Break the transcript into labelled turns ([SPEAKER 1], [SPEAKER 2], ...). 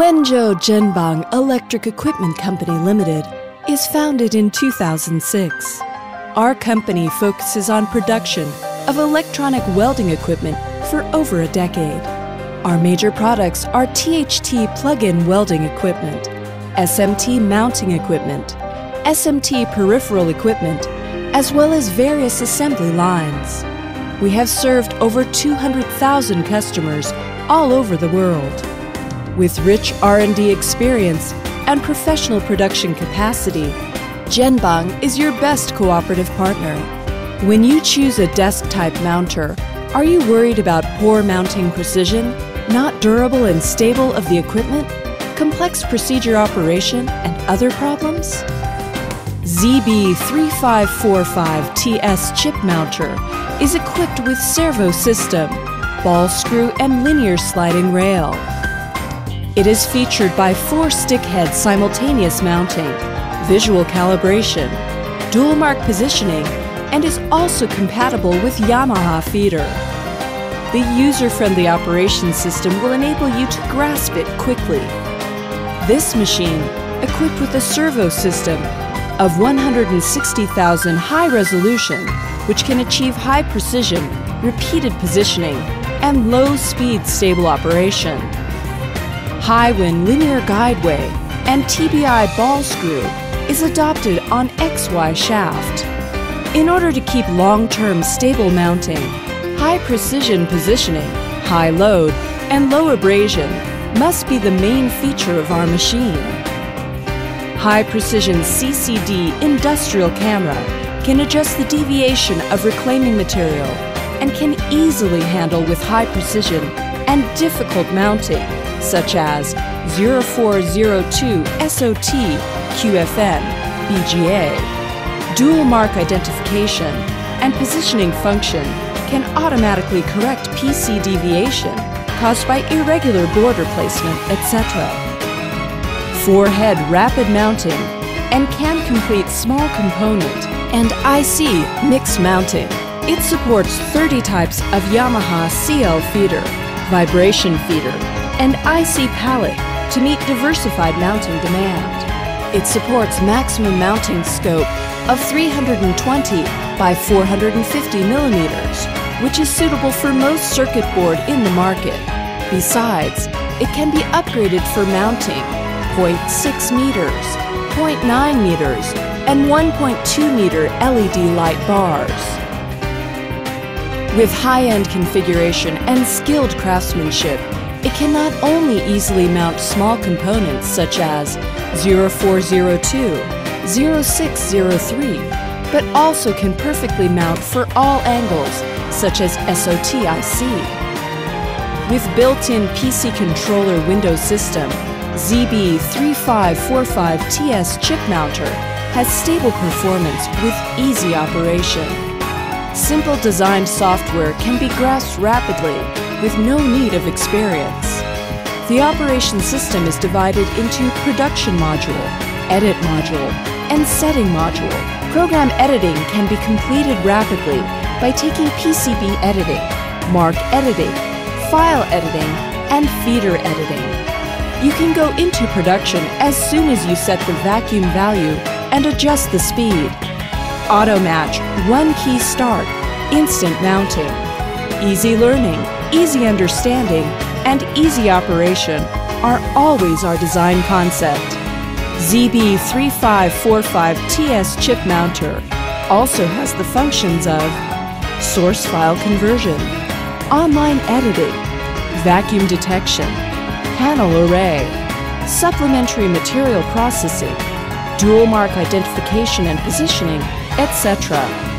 [SPEAKER 1] Wenzhou Zhenbang Electric Equipment Company Limited is founded in 2006. Our company focuses on production of electronic welding equipment for over a decade. Our major products are THT plug-in welding equipment, SMT mounting equipment, SMT peripheral equipment, as well as various assembly lines. We have served over 200,000 customers all over the world. With rich R&D experience and professional production capacity, Zhenbang is your best cooperative partner. When you choose a desk-type mounter, are you worried about poor mounting precision, not durable and stable of the equipment, complex procedure operation, and other problems? ZB3545TS chip mounter is equipped with servo system, ball screw and linear sliding rail. It is featured by four stick head simultaneous mounting, visual calibration, dual mark positioning, and is also compatible with Yamaha feeder. The user-friendly operation system will enable you to grasp it quickly. This machine, equipped with a servo system of 160,000 high resolution, which can achieve high precision, repeated positioning, and low speed stable operation. Hiwin linear guideway and TBI ball screw is adopted on XY shaft. In order to keep long-term stable mounting, high precision positioning, high load, and low abrasion must be the main feature of our machine. High precision CCD industrial camera can adjust the deviation of reclaiming material and can easily handle with high precision and difficult mounting, such as 0402 SOT QFN BGA. Dual mark identification and positioning function can automatically correct PC deviation caused by irregular border placement, etc. Four-head rapid mounting and can complete small component and IC mix mounting. It supports 30 types of Yamaha CL feeder, vibration feeder, and IC pallet to meet diversified mounting demand. It supports maximum mounting scope of 320 by 450 millimeters, which is suitable for most circuit board in the market. Besides, it can be upgraded for mounting 0.6 meters, 0.9 meters, and 1.2 meter LED light bars. With high-end configuration and skilled craftsmanship, it can not only easily mount small components such as 0402, 0603, but also can perfectly mount for all angles such as SOTIC. With built-in PC controller window system, ZB3545TS chip mounter has stable performance with easy operation. Simple designed software can be grasped rapidly with no need of experience. The operation system is divided into production module, edit module, and setting module. Program editing can be completed rapidly by taking PCB editing, mark editing, file editing, and feeder editing. You can go into production as soon as you set the vacuum value and adjust the speed. Auto match, one key start, instant mounting. Easy learning, easy understanding, and easy operation are always our design concept. ZB3545TS chip mounter also has the functions of source file conversion, online editing, vacuum detection, panel array, supplementary material processing, dual mark identification and positioning, etc.